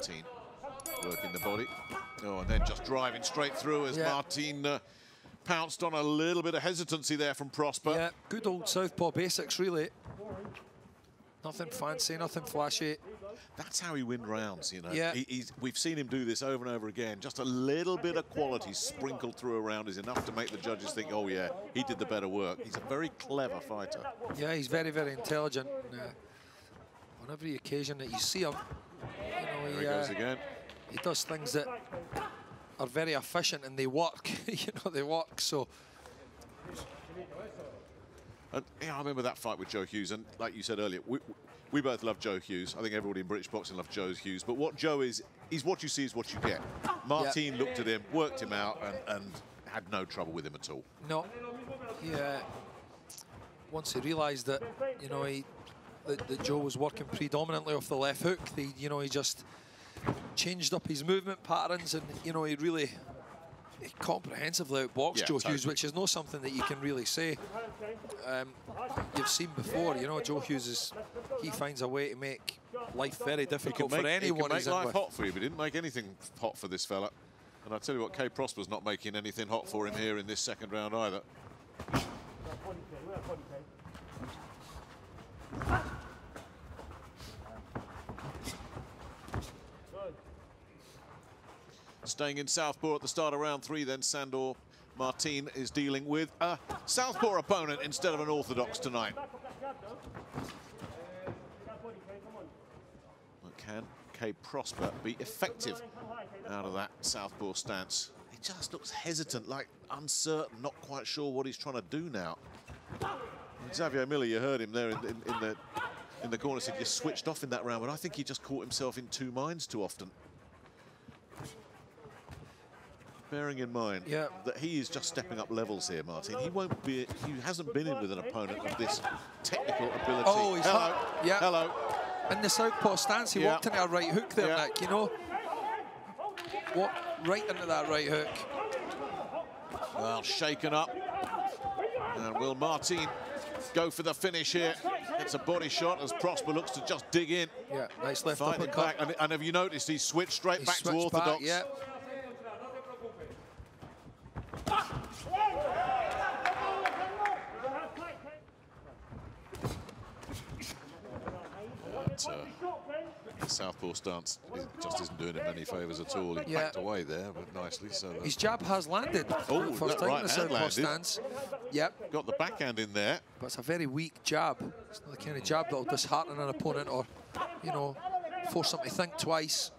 Martin working the body. Oh, and then just driving straight through as Yeah. Martin uh, pounced on a little bit of hesitancy there from Prosper. Yeah, good old southpaw basics, really. Nothing fancy, nothing flashy. That's how he wins rounds, you know. Yeah. He, he's, we've seen him do this over and over again. Just a little bit of quality sprinkled through a round is enough to make the judges think, oh, yeah, he did the better work. He's a very clever fighter. Yeah, he's very, very intelligent. Uh, on every occasion that you see him, you There he, he goes uh, again. he does things that are very efficient and they work. you know, they work. So And, yeah, I remember that fight with Joe Hughes, and like you said earlier, we, we both love Joe Hughes. I think everybody in British boxing loves Joe Hughes. But what Joe is, is what you see is what you get. Martin looked at him, worked him out, and, and had no trouble with him at all. no, yeah. Once he realised that, you know, he that, that Joe was working predominantly off the left hook, he, you know, he just changed up his movement patterns, and you know, he really he comprehensively outboxed Yeah, Joe totally. Hughes, which is not something that you can really say. Um, you've seen before, you know, Joe Hughes is he finds a way to make life very He difficult make, for he anyone he's make life with. hot for you, but he didn't make anything hot for this fella. And I tell you what, Kay Prosper's not making anything hot for him here in this second round either. Staying in Southpaw at the start of round three, then Sandor Martin is dealing with a Southpaw opponent instead of an orthodox tonight. But can Kay Prosper be effective out of that Southpaw stance? He just looks hesitant, like uncertain, not quite sure what he's trying to do now. Xavier Miller, you heard him there in, in, in the in the corner, said you switched off in that round, but I think he just caught himself in two minds too often. Bearing in mind Yeah. that he is just stepping up levels here, Martin. He won't be. He hasn't been in with an opponent of this technical ability. Oh, he's hello, hot. Yeah. hello. In the southpaw stance, he Yeah. walked into a right hook there, Yeah. Nick, you know? Walked right into that right hook. Well, shaken up. And will Martin go for the finish here? It's a body shot as Prosper looks to just dig in. Yeah, nice left Fighting uppercut. back. And, and have you noticed he switched straight He back to switched back, orthodox? yeah. But, uh, the southpaw stance just isn't doing him any favours at all. He Yeah. backed away there, but nicely. So His jab has landed. Oh, first that time right the hand landed. stance. Yep, got the backhand in there. but it's a very weak jab. It's not the kind of jab that'll dishearten an opponent or, you know, force them to think twice.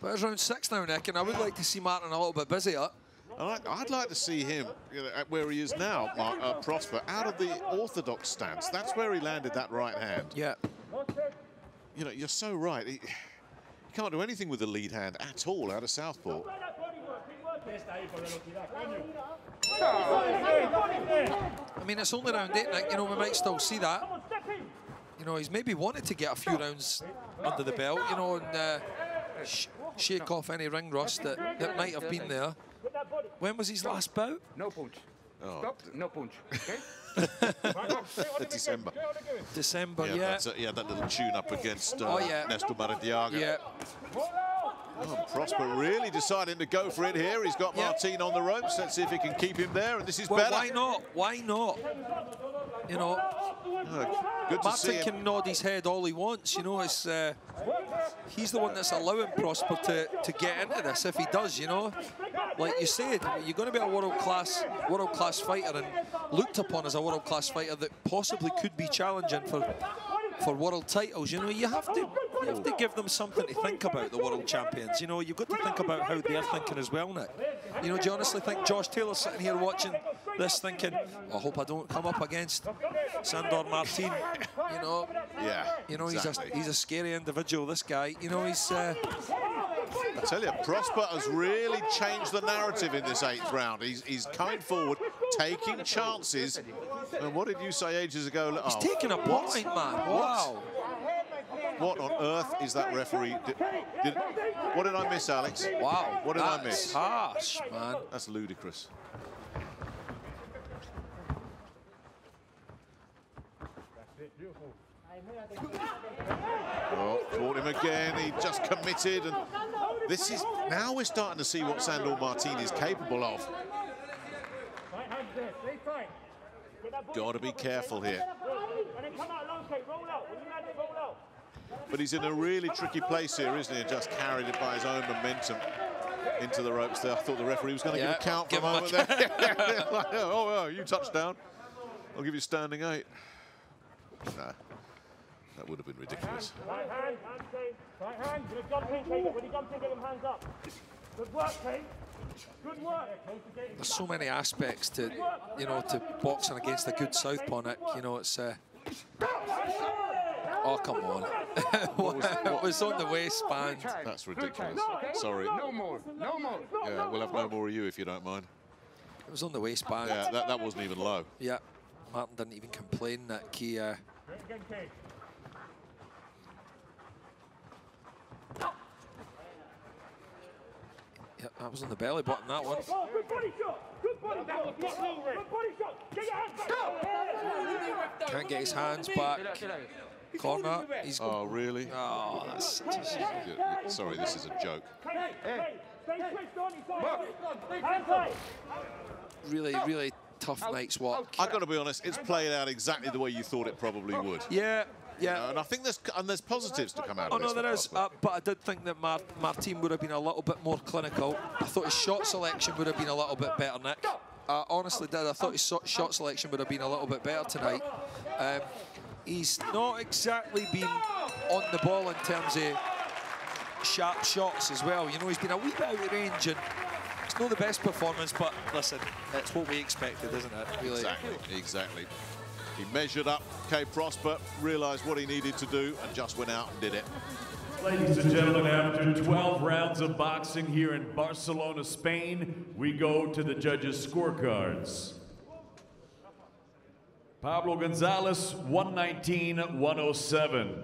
But it's round six now, Nick, and I would like to see Martin a little bit busier. I'd like to see him you know, at where he is now, Mark, uh, Prosper, out of the orthodox stance. That's where he landed that right hand. Yeah, You know, you're so right. He, he can't do anything with the lead hand at all out of southpaw. I mean, it's only round eight, Nick. You know, we might still see that. You know, he's maybe wanted to get a few rounds under the belt, you know, and uh, sh shake off any ring rust that, that might have been there. When was his last bout? No punch. Oh. Stop. No punch. Okay. December. December, Yeah, yeah. that's it. yeah, that little tune up against uh, Oh, yeah. Nestor Maradiaga. Yeah, Oh, Prosper really deciding to go for it here. He's got Yeah. Martin on the ropes. Let's see if he can keep him there. And this is well, better. why not? Why not? You know, Oh, good to Martin can nod his head all he wants. You know, it's uh, he's the one that's allowing Prosper to, to get into this. If he does, you know, like you said, you're going to be a world class world class fighter and looked upon as a world class fighter that possibly could be challenging for for world titles. You know, you have to you have to give them something to think about. The world champions. You know, you've got to think about how they're thinking as well, Nick. You know, do you honestly think Josh Taylor's sitting here watching this thinking, I hope I don't come up against Sandor Martin? You know, Yeah, you know, exactly. he's a he's a scary individual. This guy, you know, he's uh, I tell you, Prosper has really changed the narrative in this eighth round. He's, he's coming forward, taking chances. And what did you say ages ago? he's Oh, taking a point, man. Wow. What on earth is that referee? Did, did, what did I miss, Alex? Wow. What did I miss? Harsh, man. That's ludicrous. Oh, caught him again. He just committed. And this is now we're starting to see what Sandor Martin is capable of. Got to be careful here. But he's in a really tricky place here, isn't he? Just carried it by his own momentum into the ropes there. I thought the referee was going to Yeah, give a count for a give him a moment there. Like, oh, oh, you touchdown. I'll give you standing eight. No, that would have been ridiculous. Right hand, hand, Kane. Right hand. Gonna jump in, When he jumps in, get him hands up. Good work, Kane. Good work. There's so many aspects to, you know, to boxing against a good southpaw, Nick. You know, it's... Uh, oh, come on. it was on the waistband. That's ridiculous. Sorry. No more. No more. Yeah, we'll have no more of you if you don't mind. It was on the waistband. Yeah, that, that wasn't even low. Yeah. Martin didn't even complain that he... Uh, Again, Kane. yeah, that was on the belly button, that one. Oh, good body shot. Good body shot. Good body shot. Get your hands back. Can't get his hands back. Corner. He's... Oh, really? Oh, that's... just- Yeah, Sorry, this is a joke. Kane, Kane. Stay switched on. He's on. Hands high. really, really tough night's work. I've got to be honest, it's played out exactly the way you thought it probably would. Yeah, yeah. Uh, and I think there's and there's positives to come out Oh of no, this. there for is. Prosper. Uh, but I did think that Mar Martin would have been a little bit more clinical. I thought his shot selection would have been a little bit better, Nick. I honestly did. I thought his shot selection would have been a little bit better tonight. Um, he's not exactly been on the ball in terms of sharp shots as well. You know, he's been a wee bit out of range and it's not the best performance, but listen, it's what we expected, isn't it? Really. Exactly, exactly. He measured up, Kay Prosper, realised what he needed to do, and just went out and did it. Ladies and gentlemen, after 12 rounds of boxing here in Barcelona, Spain, we go to the judges' scorecards. Pablo Gonzalez, 119 107.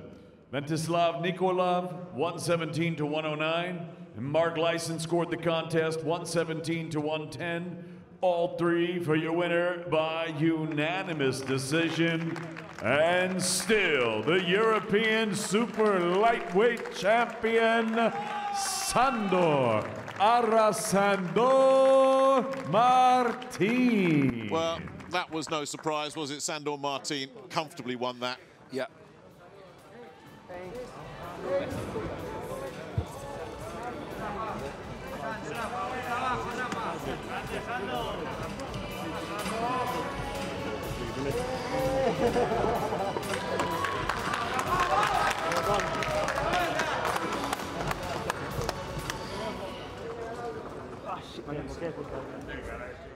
Ventislav Nikolov, 117 to 109. And Mark Lyson scored the contest, 117 to 110. All three for your winner by unanimous decision. And still the European super lightweight champion, Sandor Arasando Martin. Well, that was no surprise, was it? Sandor Martin comfortably won that. Yeah. Ah, shit, man. Careful, careful.